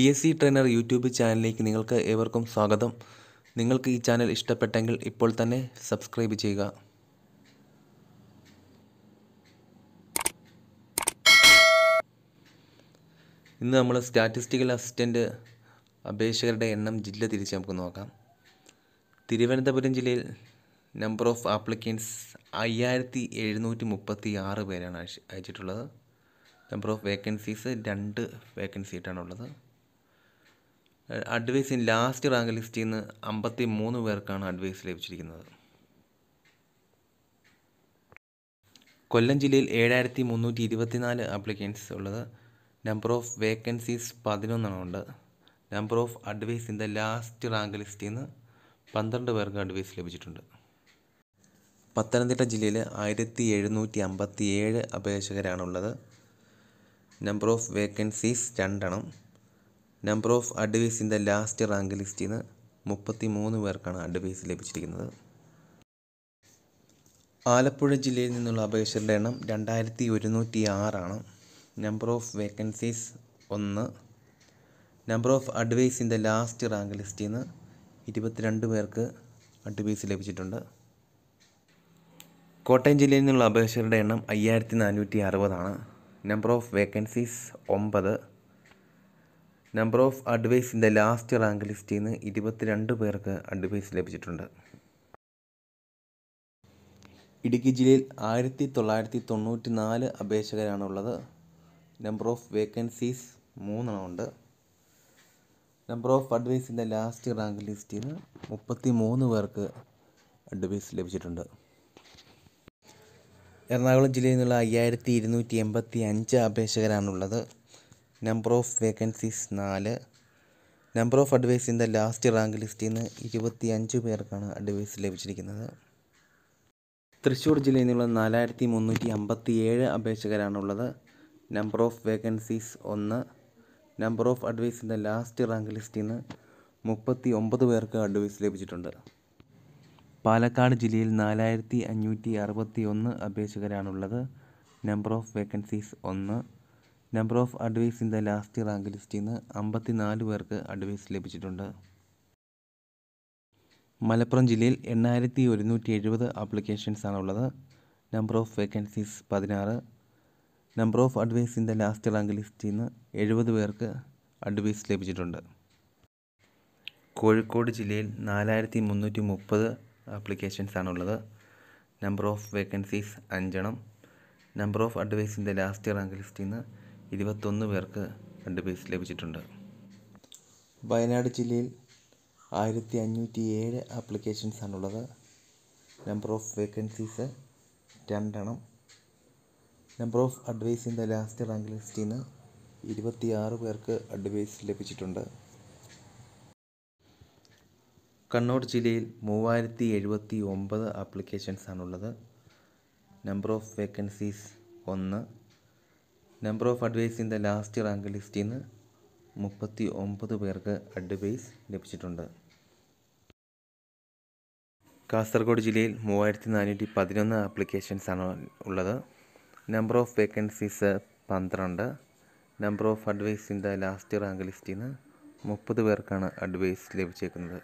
P S C trainer YouTube ചാനലിലേക്ക് നിങ്ങൾക്ക് ഏവർക്കും സ്വാഗതം. നിങ്ങൾക്ക് ഈ ചാനൽ ഇഷ്ടപ്പെട്ടെങ്കിൽ ഇപ്പോൾ തന്നെ സബ്സ്ക്രൈബ് ചെയ്യുക. ഇന്ന് നമ്മൾ സ്റ്റാറ്റിസ്റ്റിക്കൽ അസിസ്റ്റന്റ് അപേക്ഷകരുടെ എണ്ണം ജില്ല തിരിച്ച് നമുക്ക് നോക്കാം. തിരുവനന്തപുരം ജില്ലയിൽ നമ്പർ ഓഫ് ആപ്ലിക്കൻസ് അയ്യായിരത്തി എഴുന്നൂറ്റി മുപ്പത്തി ആറ് പേരാണ് അയച്ച് അയച്ചിട്ടുള്ളത്. നമ്പർ ഓഫ് വേക്കൻസീസ് രണ്ട് വേക്കൻസി ആയിട്ടാണുള്ളത് അഡ്വൈസ് ഇൻ ലാസ്റ്റ് റാങ്ക് ലിസ്റ്റിൽ നിന്ന് അമ്പത്തി മൂന്ന് പേർക്കാണ് അഡ്വൈസ് ലഭിച്ചിരിക്കുന്നത്. കൊല്ലം ജില്ലയിൽ ഏഴായിരത്തി മുന്നൂറ്റി ഇരുപത്തിനാല് ആപ്ലിക്കൻസ് ഉള്ളത്. നമ്പർ ഓഫ് വേക്കൻസീസ് പതിനൊന്നെണ്ണം ഉണ്ട് number of advise in the last rank ലിസ്റ്റിൽ നിന്ന് പന്ത്രണ്ട് പേർക്ക് അഡ്വൈസ് ലഭിച്ചിട്ടുണ്ട്. പത്തനംതിട്ട ജില്ലയിൽ ആയിരത്തി എഴുന്നൂറ്റി അമ്പത്തി ഏഴ് അപേക്ഷകരാണുള്ളത് നമ്പർ ഓഫ് വേക്കൻസീസ് രണ്ടെണ്ണം. Number of advise in the last rank ലിസ്റ്റിൽ നിന്ന് മുപ്പത്തി മൂന്ന് പേർക്കാണ് അഡ്വൈസ് ലഭിച്ചിരിക്കുന്നത്. ആലപ്പുഴ ജില്ലയിൽ നിന്നുള്ള അപേക്ഷകളുടെ എണ്ണം രണ്ടായിരത്തി ഒരുന്നൂറ്റി ആറാണ് നമ്പർ ഓഫ് വേക്കൻസീസ് ഒന്ന്. Number of advise in the last rank ലിസ്റ്റിൽ നിന്ന് ഇരുപത്തിരണ്ട് പേർക്ക് അഡ്വൈസ് ലഭിച്ചിട്ടുണ്ട്. കോട്ടയം ജില്ലയിൽ നിന്നുള്ള അപേക്ഷകരുടെ എണ്ണം അയ്യായിരത്തി നാനൂറ്റി അറുപതാണ് നമ്പർ ഓഫ് വേക്കൻസീസ് ഒമ്പത്. Number of advise in the last rank ലിസ്റ്റിൽ നിന്ന് ഇരുപത്തിരണ്ട് പേർക്ക് അഡ്വൈസ് ലഭിച്ചിട്ടുണ്ട്. ഇടുക്കി ജില്ലയിൽ ആയിരത്തി തൊള്ളായിരത്തി തൊണ്ണൂറ്റി നാല് അപേക്ഷകരാണുള്ളത്. നമ്പർ ഓഫ് വേക്കൻസീസ് മൂന്നെണ്ണം ഉണ്ട്. Number of advise in the last rank ലിസ്റ്റിൽ നിന്ന് മുപ്പത്തി മൂന്ന് പേർക്ക് അഡ്വൈസ് ലഭിച്ചിട്ടുണ്ട്. എറണാകുളം ജില്ലയിൽ നിന്നുള്ള അയ്യായിരത്തി ഇരുന്നൂറ്റി എൺപത്തി അഞ്ച് അപേക്ഷകരാണുള്ളത്. നമ്പർ ഓഫ് വേക്കൻസീസ് നാല്. Number of advise in the last rank ലിസ്റ്റിൽ നിന്ന് ഇരുപത്തി അഞ്ച് പേർക്കാണ് അഡ്വൈസ് ലഭിച്ചിരിക്കുന്നത്. തൃശ്ശൂർ ജില്ലയിൽ നിന്നുള്ള നാലായിരത്തി മുന്നൂറ്റി അമ്പത്തി ഏഴ് അപേക്ഷകരാണുള്ളത്. നമ്പർ ഓഫ് വേക്കൻസീസ് ഒന്ന്. Number of advise in the last rank ലിസ്റ്റിൽ നിന്ന് മുപ്പത്തി ഒമ്പത് പേർക്ക് അഡ്വൈസ് ലഭിച്ചിട്ടുണ്ട്. പാലക്കാട് ജില്ലയിൽ നാലായിരത്തി അഞ്ഞൂറ്റി അറുപത്തി ഒന്ന് അപേക്ഷകരാണുള്ളത്. നമ്പർ ഓഫ് വേക്കൻസീസ് ഒന്ന്. Number of advise in the last rank ലിസ്റ്റിൽ നിന്ന് അമ്പത്തി നാല് പേർക്ക് അഡ്വൈസ് ലഭിച്ചിട്ടുണ്ട്. മലപ്പുറം ജില്ലയിൽ എണ്ണായിരത്തി ഒരുന്നൂറ്റി എഴുപത് ആപ്ലിക്കേഷൻസ് ആണുള്ളത്. നമ്പർ ഓഫ് വേക്കൻസീസ് പതിനാറ്. Number of advise in the last rank ലിസ്റ്റിൽ നിന്ന് എഴുപത് പേർക്ക് അഡ്വൈസ് ലഭിച്ചിട്ടുണ്ട്. കോഴിക്കോട് ജില്ലയിൽ നാലായിരത്തി മുന്നൂറ്റി മുപ്പത് ആപ്ലിക്കേഷൻസ് ആണുള്ളത്. നമ്പർ ഓഫ് വേക്കൻസീസ് അഞ്ചെണ്ണം. Number of advise in the last rank ലിസ്റ്റിൽ നിന്ന് ഇരുപത്തൊന്ന് പേർക്ക് രണ്ട് അഡ്വൈസ് ലഭിച്ചിട്ടുണ്ട്. വയനാട് ജില്ലയിൽ ആയിരത്തി അഞ്ഞൂറ്റി ഏഴ് ആപ്ലിക്കേഷൻസ് ആണുള്ളത് നമ്പർ ഓഫ് വേക്കൻസീസ് രണ്ടെണ്ണം. Number of advise in the last rank ലിസ്റ്റിൽ നിന്ന് ഇരുപത്തിയാറ് പേർക്ക് അഡ്വൈസ് ലഭിച്ചിട്ടുണ്ട്. കണ്ണൂർ ജില്ലയിൽ മൂവായിരത്തി എഴുപത്തി ഒമ്പത് ആപ്ലിക്കേഷൻസ് ആണുള്ളത് നമ്പർ ഓഫ് വേക്കൻസീസ് ഒന്ന് number of advise in the last rank ലിസ്റ്റിൽ നിന്ന് മുപ്പത്തി ഒമ്പത് പേർക്ക് അഡ്വൈസ് ലഭിച്ചിട്ടുണ്ട്. കാസർഗോഡ് ജില്ലയിൽ മൂവായിരത്തി നാനൂറ്റി പതിനൊന്ന് ആപ്ലിക്കേഷൻസാണ് ഉള്ളത്. നമ്പർ ഓഫ് വേക്കൻസീസ് പന്ത്രണ്ട്. Number of advice in the last rank ലിസ്റ്റിൽ നിന്ന് മുപ്പത് പേർക്കാണ് അഡ്വൈസ് ലഭിച്ചേക്കുന്നത്.